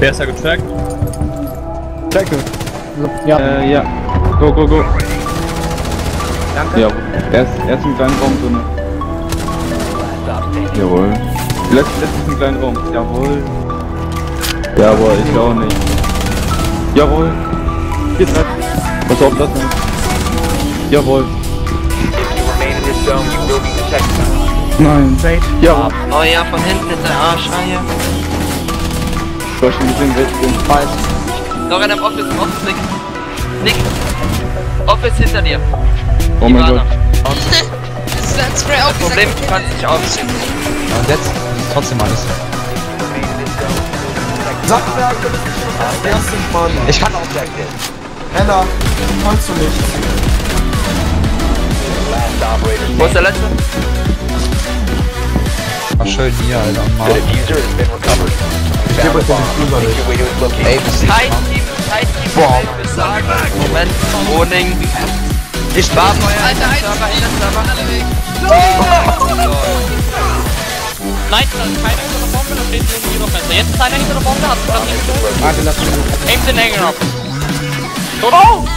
Wer ist da getrackt? Checke. Ja. Äh, ja. Go, go, go. Danke. Ja, er ist, er ist im kleinen Raum drin. Jawohl. Letztes letztes im kleinen Raum. Jawohl. Jawohl, ich auch nicht. Jawohl. Hier dran. Pass auf, das noch. Jawohl. Nein. Ja. Oh ja, von hinten ist der Arsch, ah ja. Ich schon gesehen, wer ich bin. Weiß. Noch einer im Office, im Office, Nick. Nick. Office hinter dir. Oh mein. Gott. Das ist ein Spray Das Problem, du kannst nicht aufstehen. Und jetzt trotzdem alles. Sackwerk, du bist nicht das erste Mann. Ich kann auch weg. Ella, kannst du nicht. Wo ist der letzte? War schön hier, Alter. Mann. Ich gebe euch den Diffuser nicht. Ey, das ist Kein Team, kein Team. Boah. Sagen. Moment, Roning. Ich war vorher Alter, Server, der Server. alle weg. Nein, da ist keiner hinter der Bombe, da steht irgendwie noch besser. Jetzt ist einer hinter der Bombe, hast du das nicht gesehen? Warte, lass mich. Aim den Hänger ab. Tot.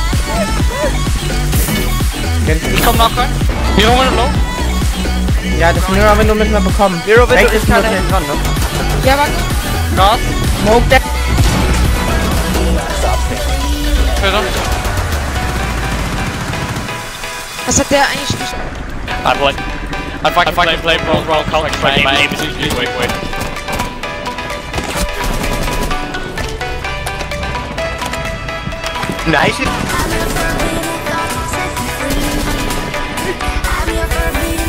Ich komm nachher. Hier rum low. Ja, das wenn du mit mir bekommen. Zero Window ist nur keiner hinten dran, ne? Ja, warte. Knock. Smoke that. Hit him. Hvad så der? Ej, skyld. Ej, prøv at... I fucking, I fucking play wrong, wrong, wrong, wrong, my aim is usually way, way. Nice.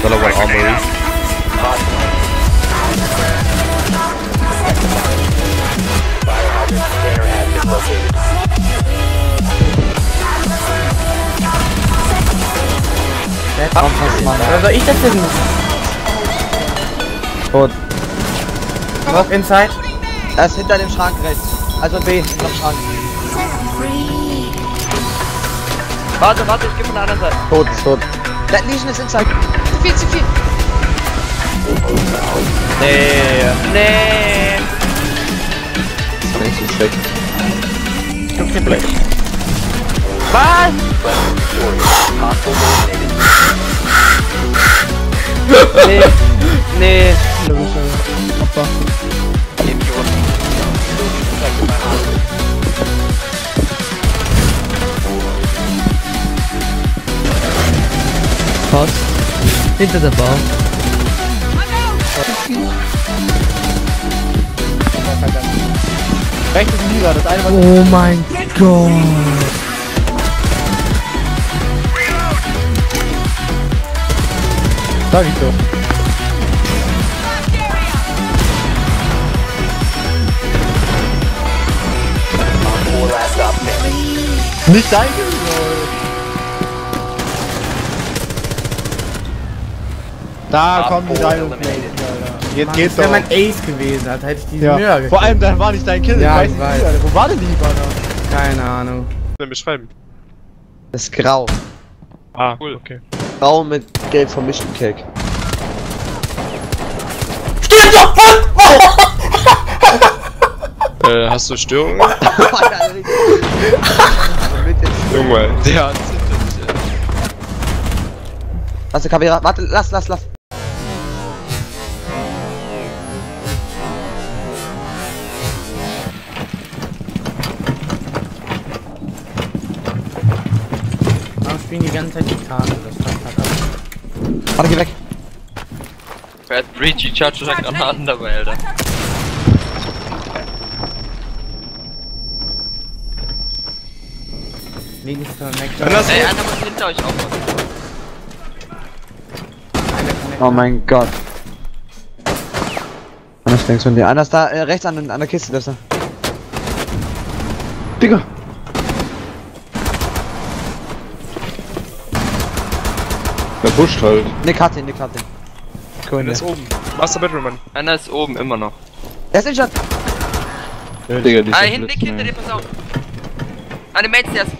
Gotta wait on me. Oder soll ich das denn? Tot. Noch inside? Er ist hinter dem Schrank rechts. Also B, hinter dem Schrank. Warte, warte, ich geh von der anderen Seite. Tot, tot. Der Legion ist inside. Zu viel, zu viel. Nee. Nee. Rechts ist weg. Okay, Blech. Was? Nee. Nee. Hinter der Bar. Rechts ist das eine war Oh mein Gott. Sag ich doch. Nicht dein Da kommen die Alter. Jetzt Mann, geht's das wäre doch. mein Ace gewesen, hat hätte ich diesen Ja. Gekriegt. Vor allem, dann war nicht dein Kill. Ja, ich weiß ich nicht, weiß. Wo war denn die Ivana? Keine Ahnung. Dann beschreiben. Das ist grau. Ah, cool. Okay. Grau mit gelb vom Mission Cake. Äh, hast du Störungen? Junge, der hat Hast du Kamera? Warte, lass, lass, lass. Spielen die ganze Zeit die Karte? Das passt halt ab. Warte, geh weg. Wer hat Breachy Charge oder Granaten dabei, Alter? Links von das Ey, einer muss hinter euch aufpassen. Oh mein Gott. Anders denkst du von dir. Einer ist da, äh, rechts an, an der Kiste, das ist da. Digga. Pusht halt. Nick hat ihn, Nick hat ihn. Cool, Einer ist oben. Master Bedroom, Mann. Einer ist oben, immer noch. Er ist in Shot. Digga, die Ah, ist hin, Nick, hinter dir, pass auf. Eine Mates, der ist.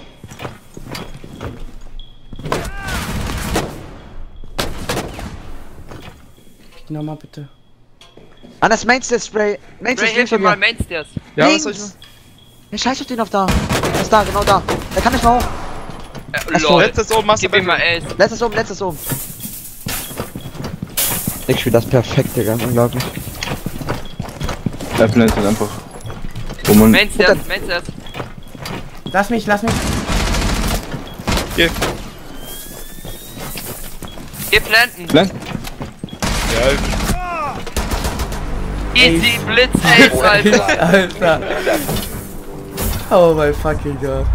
Nochmal bitte. An das Mainstairs Spray. Mainstairs Ray, hilf mir mal. Mainstairs. Ja, was links. soll ich machen? Ja, scheiß auf den auf da. Er ist da, genau da. Der kann nicht mal hoch. Äh, so, lol. Letztes oben, Master Gib ihm mal. Ace. Letztes oben, letztes oben. Ich spiel das perfekt, Digga. Unglaublich. Der Plan ist einfach. Mainstairs, Mainstairs. Lass mich, lass mich. Geh. Geh planten. Plan? Ja, Easy Blitz Ace, Alter. Alter. Oh mein fucking Gott.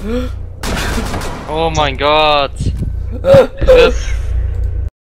Oh mein Gott. RIP.